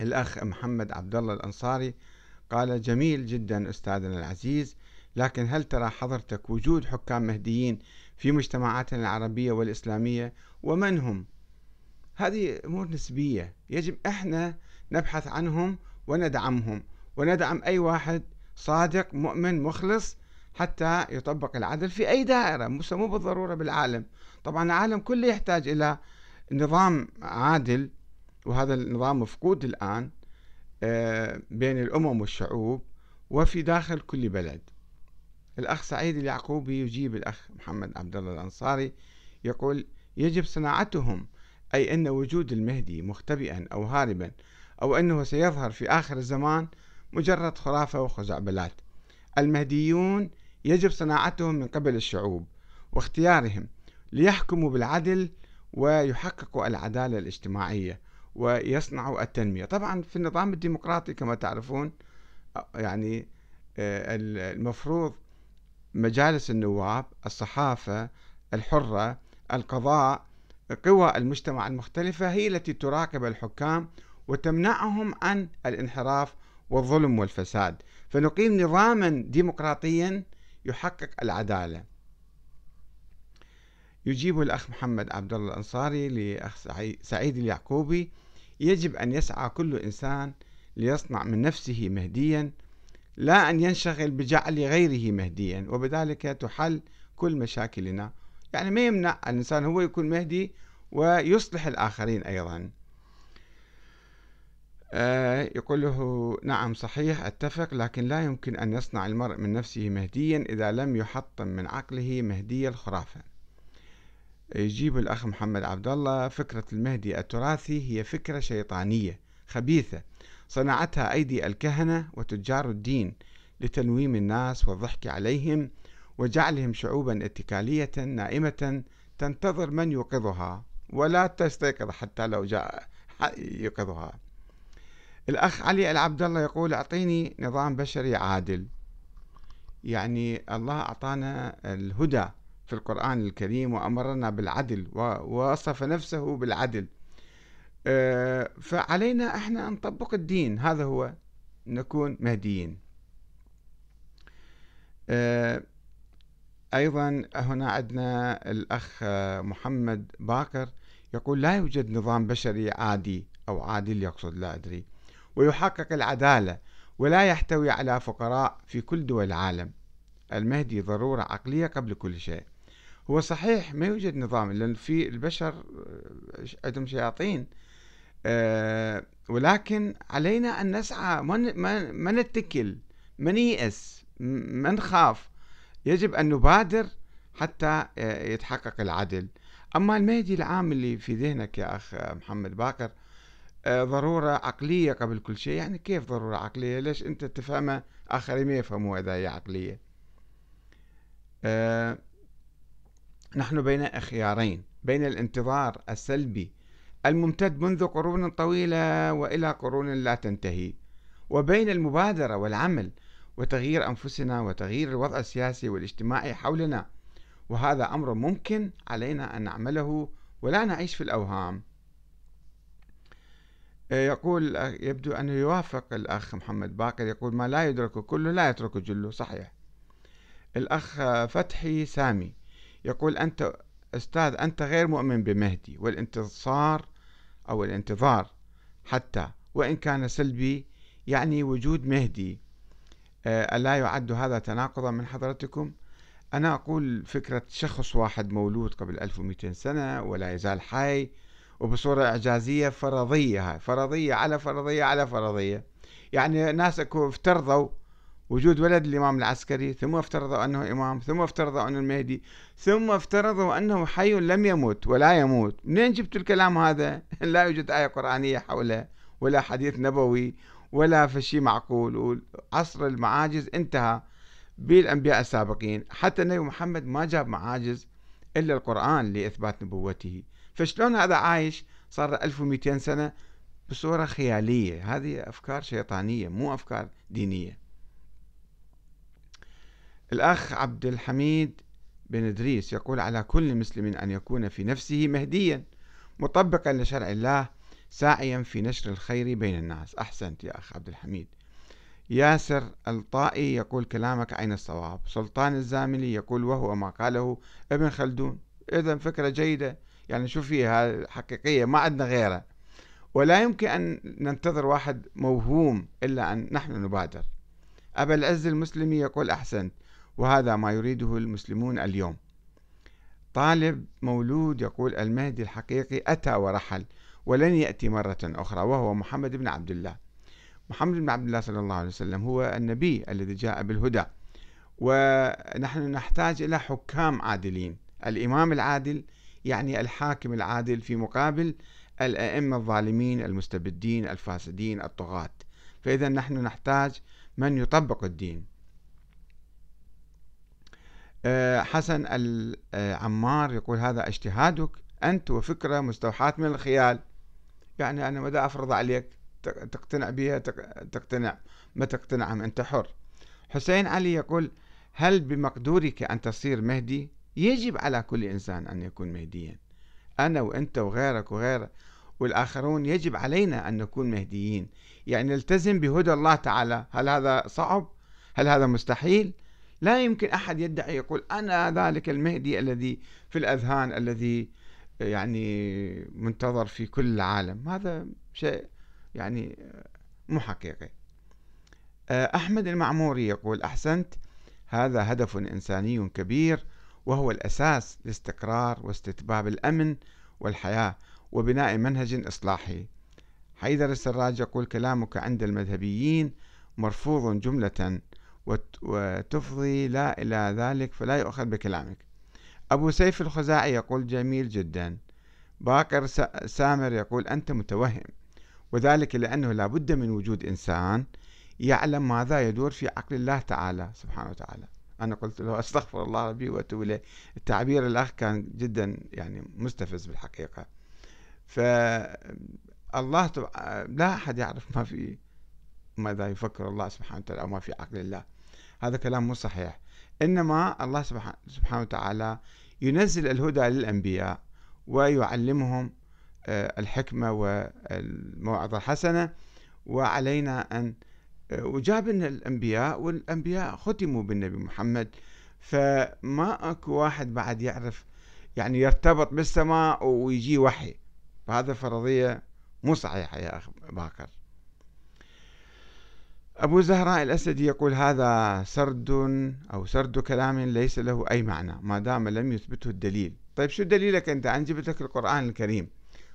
الأخ محمد عبد الله الأنصاري قال جميل جدا أستاذنا العزيز لكن هل ترى حضرتك وجود حكام مهديين في مجتمعاتنا العربية والإسلامية ومن هم؟ هذه أمور نسبية يجب إحنا نبحث عنهم وندعمهم وندعم أي واحد صادق مؤمن مخلص حتى يطبق العدل في أي دائرة مو بالضرورة بالعالم. طبعا العالم كله يحتاج إلى نظام عادل وهذا النظام مفقود الآن آه، بين الأمم والشعوب وفي داخل كل بلد. الأخ سعيد اليعقوبي يجيب الأخ محمد عبد الله الأنصاري يقول يجب صناعتهم أي أن وجود المهدي مختبئا أو هاربا أو أنه سيظهر في آخر الزمان مجرد خرافة وخزعبلات. المهديون يجب صناعتهم من قبل الشعوب واختيارهم ليحكموا بالعدل ويحققوا العدالة الاجتماعية. ويصنعوا التنمية. طبعا في النظام الديمقراطي كما تعرفون يعني آه، المفروض مجالس النواب الصحافة الحرة القضاء قوى المجتمع المختلفة هي التي تراقب الحكام وتمنعهم عن الانحراف والظلم والفساد. فنقيم نظاما ديمقراطيا يحقق العدالة. يجيب الأخ محمد عبد الله الأنصاري لأخ سعيد اليعقوبي يجب أن يسعى كل إنسان ليصنع من نفسه مهديا لا أن ينشغل بجعل غيره مهديا وبذلك تحل كل مشاكلنا. يعني ما يمنع الإنسان هو يكون مهدي ويصلح الآخرين أيضا. آه، يقول له نعم صحيح أتفق لكن لا يمكن أن يصنع المرء من نفسه مهديا إذا لم يحطم من عقله مهدي الخرافة. يجيب الأخ محمد عبد الله فكرة المهدي التراثي هي فكرة شيطانية خبيثة صنعتها أيدي الكهنة وتجار الدين لتنويم الناس والضحك عليهم وجعلهم شعوبا اتكالية نائمة تنتظر من يوقظها ولا تستيقظ حتى لو جاء يوقظها. الأخ علي العبد الله يقول أعطيني نظام بشري عادل. يعني الله أعطانا الهدى في القرآن الكريم وأمرنا بالعدل ووصف نفسه بالعدل. آه، فعلينا إحنا أن نطبق الدين. هذا هو نكون مهديين. آه، أيضا هنا عندنا الأخ محمد باكر يقول لا يوجد نظام بشري عادي أو عادل يقصد لا أدري. ويحقق العدالة ولا يحتوي على فقراء في كل دول العالم. المهدي ضرورة عقلية قبل كل شيء. هو صحيح ما يوجد نظام لأن في البشر آه، عندهم شياطين آه، ولكن علينا أن نسعى ما نتكل ما نيأس ما نخاف. يجب أن نبادر حتى آه، يتحقق العدل. أما المهدي العام اللي في ذهنك يا أخ محمد باكر آه، ضرورة عقلية قبل كل شيء. يعني كيف ضرورة عقلية؟ ليش أنت تفهمها آخرين ما يفهموا إذا هي عقلية؟ نحن بين خيارين بين الانتظار السلبي الممتد منذ قرون طويلة وإلى قرون لا تنتهي وبين المبادرة والعمل وتغيير أنفسنا وتغيير الوضع السياسي والاجتماعي حولنا. وهذا أمر ممكن علينا أن نعمله ولا نعيش في الأوهام. يقول يبدو أنه يوافق الأخ محمد باقر يقول ما لا يدرك كله لا يترك جله صحيح. الأخ فتحي سامي يقول أنت أستاذ أنت غير مؤمن بمهدي والانتصار أو الانتظار حتى وإن كان سلبي يعني وجود مهدي. آه، ألا يعد هذا تناقضا من حضرتكم؟ أنا أقول فكرة شخص واحد مولود قبل 1200 سنة ولا يزال حي وبصورة إعجازية فرضية فرضية على فرضية على فرضية. يعني ناس افترضوا وجود ولد الإمام العسكري ثم افترضوا أنه إمام ثم افترضوا أنه المهدي ثم افترضوا أنه حي لم يمت ولا يموت. منين جبتوا الكلام هذا؟ لا يوجد آية قرآنية حوله ولا حديث نبوي ولا فشي معقول عصر المعاجز انتهى بالأنبياء السابقين. حتى النبي محمد ما جاب معاجز إلا القرآن لإثبات نبوته. فشلون هذا عايش؟ صار 1200 سنة بصورة خيالية. هذه أفكار شيطانية مو أفكار دينية. الأخ عبد الحميد بن إدريس يقول على كل مسلم أن يكون في نفسه مهديا مطبقا لشرع الله ساعيا في نشر الخير بين الناس. أحسنت يا أخ عبد الحميد. ياسر الطائي يقول كلامك عين الصواب. سلطان الزاملي يقول وهو ما قاله ابن خلدون. إذا فكرة جيدة. يعني شو فيها حقيقية ما عندنا غيرها. ولا يمكن أن ننتظر واحد موهوم إلا أن نحن نبادر. أبا العز المسلمي يقول أحسنت. وهذا ما يريده المسلمون اليوم. طالب مولود يقول المهدي الحقيقي أتى ورحل ولن يأتي مرة أخرى وهو محمد بن عبد الله. محمد بن عبد الله صلى الله عليه وسلم هو النبي الذي جاء بالهدى. ونحن نحتاج إلى حكام عادلين. الإمام العادل يعني الحاكم العادل في مقابل الأئمة الظالمين المستبدين الفاسدين الطغاة. فإذا نحن نحتاج من يطبق الدين. حسن العمار يقول هذا اجتهادك أنت وفكرة مستوحاة من الخيال. يعني أنا ماذا أفرض عليك؟ تقتنع بها؟ تقتنع. ما تقتنع أنت حر؟ حسين علي يقول هل بمقدورك أن تصير مهدي؟ يجب على كل إنسان أن يكون مهديا. أنا وأنت وغيرك وغيرك والآخرون يجب علينا أن نكون مهديين. يعني نلتزم بهدى الله تعالى. هل هذا صعب؟ هل هذا مستحيل؟ لا يمكن أحد يدعي يقول أنا ذلك المهدي الذي في الأذهان الذي يعني منتظر في كل العالم. هذا شيء يعني مو حقيقي. أحمد المعموري يقول أحسنت هذا هدف إنساني كبير وهو الأساس لاستقرار واستتباب الأمن والحياة وبناء منهج إصلاحي. حيدر السراج يقول كلامك عند المذهبيين مرفوض جملة وتفضي لا إلى ذلك فلا يؤخذ بكلامك. أبو سيف الخزاعي يقول جميل جدا. باكر سامر يقول أنت متوهم وذلك لأنه لا بد من وجود إنسان يعلم ماذا يدور في عقل الله تعالى سبحانه وتعالى. أنا قلت له أستغفر الله ربي وأتوب إليه. التعبير الأخ كان جدا يعني مستفز بالحقيقة. فالله لا أحد يعرف ما في ماذا يفكر الله سبحانه وتعالى أو ما في عقل الله. هذا كلام مو صحيح. إنما الله سبحانه وتعالى ينزل الهدى للأنبياء ويعلمهم آه، الحكمة والموعظة الحسنة وعلينا أن آه، وجاب لنا الأنبياء والأنبياء ختموا بالنبي محمد. فما أكو واحد بعد يعرف يعني يرتبط بالسماء ويجي وحي. فهذا فرضية مو صحيحة يا أخ باكر أبو زهراء الأسدي يقول هذا سرد أو سرد كلام ليس له أي معنى ما دام لم يثبته الدليل. طيب شو دليلك أنت؟ أنا جبت لك القرآن الكريم.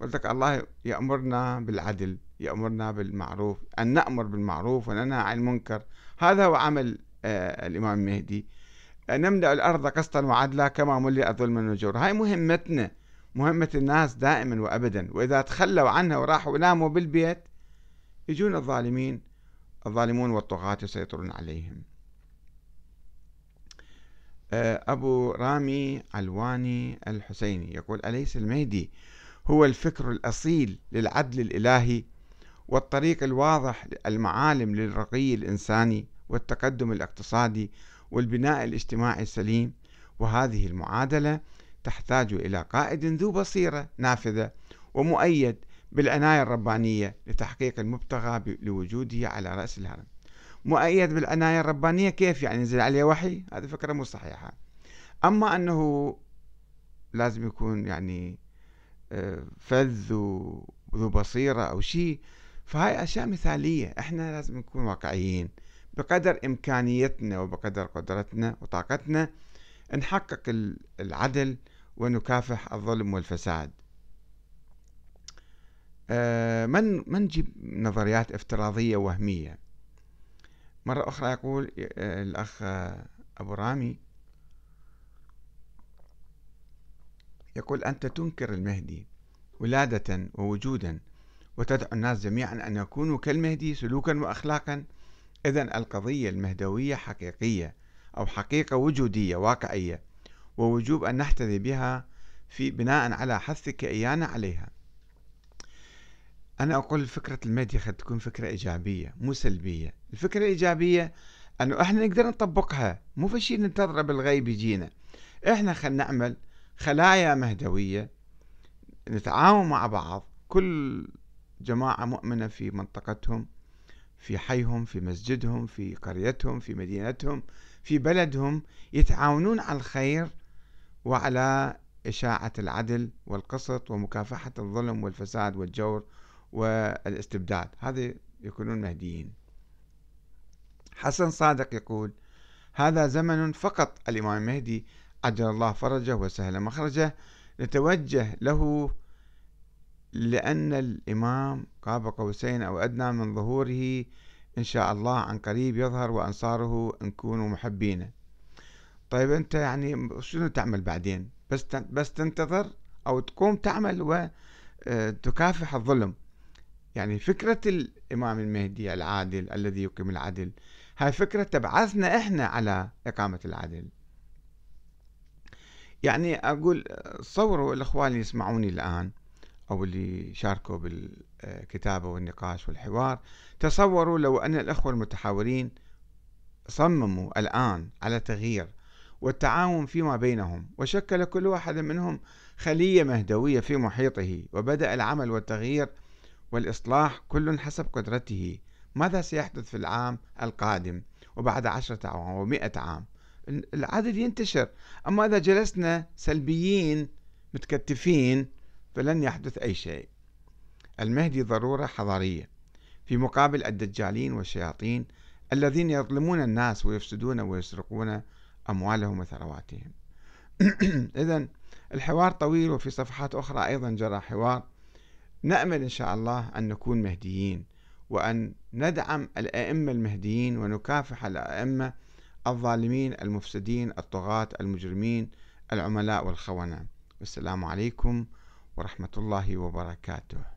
قلت لك الله يأمرنا بالعدل يأمرنا بالمعروف أن نأمر بالمعروف وننهى عن المنكر. هذا هو عمل آه الإمام المهدي. نملأ الأرض قسطا وعدلا كما ملئت ظلما وجورا هاي مهمتنا مهمة الناس دائما وأبدا. وإذا تخلوا عنها وراحوا ناموا بالبيت يجون الظالمين. الظالمون والطغاة يسيطرون عليهم. آه، أبو رامي علواني الحسيني يقول أليس المهدي هو الفكر الأصيل للعدل الإلهي والطريق الواضح المعالم للرقي الإنساني والتقدم الاقتصادي والبناء الاجتماعي السليم؟ وهذه المعادلة تحتاج إلى قائد ذو بصيرة نافذة ومؤيد بالعناية الربانية لتحقيق المبتغى لوجوده على رأس الهرم مؤيد بالعناية الربانية كيف يعني ينزل عليه وحي؟ هذه فكرة مو صحيحة. أما أنه لازم يكون يعني آه، فذ وذو بصيرة أو شيء فهاي أشياء مثالية. إحنا لازم نكون واقعيين. بقدر إمكانيتنا وبقدر قدرتنا وطاقتنا نحقق العدل ونكافح الظلم والفساد. آه، من ما نجيب نظريات افتراضية وهمية؟ مرة أخرى يقول آه، الأخ أبو رامي يقول أنت تنكر المهدي ولادة ووجودا وتدعو الناس جميعا أن يكونوا كالمهدي سلوكا وأخلاقا. إذا القضية المهدوية حقيقية أو حقيقة وجودية واقعية ووجوب أن نحتذي بها في بناء على حثك إيانا عليها. أنا أقول فكرة الميديا قد تكون فكرة إيجابية مو سلبية. الفكرة الإيجابية أنه إحنا نقدر نطبقها مو في شيء ننتظره بالغيب يجينا. إحنا خلينا نعمل خلايا مهدوية نتعاون مع بعض. كل جماعة مؤمنة في منطقتهم في حيهم في مسجدهم في قريتهم في مدينتهم في بلدهم يتعاونون على الخير وعلى إشاعة العدل والقسط ومكافحة الظلم والفساد والجور والاستبداد. هذه يكونون مهديين. حسن صادق يقول هذا زمن فقط الإمام المهدي عجل الله فرجه وسهل مخرجه. نتوجه له لأن الإمام قاب قوسين أو أدنى من ظهوره إن شاء الله عن قريب يظهر وأنصاره إن كونوا طيب أنت يعني شنو تعمل بعدين؟ بس بس تنتظر أو تقوم تعمل وتكافح الظلم. يعني فكرة الإمام المهدي العادل الذي يقيم العدل هاي فكرة تبعثنا إحنا على إقامة العدل. يعني أقول صوروا الإخوان اللي يسمعوني الآن أو اللي شاركوا بالكتابة والنقاش والحوار. تصوروا لو أن الأخوة المتحاورين صمموا الآن على تغيير والتعاون فيما بينهم وشكل كل واحد منهم خلية مهدوية في محيطه وبدأ العمل والتغيير والإصلاح كل حسب قدرته. ماذا سيحدث في العام القادم وبعد عشرة أعوام ومئة عام؟ العدد ينتشر. أما إذا جلسنا سلبيين متكتفين فلن يحدث أي شيء. المهدي ضرورة حضارية. في مقابل الدجالين والشياطين الذين يظلمون الناس ويفسدون ويسرقون أموالهم وثرواتهم. إذا الحوار طويل وفي صفحات أخرى أيضا جرى حوار نأمل إن شاء الله أن نكون مهديين وأن ندعم الأئمة المهديين ونكافح الأئمة الظالمين المفسدين الطغاة المجرمين العملاء والخونة. والسلام عليكم ورحمة الله وبركاته.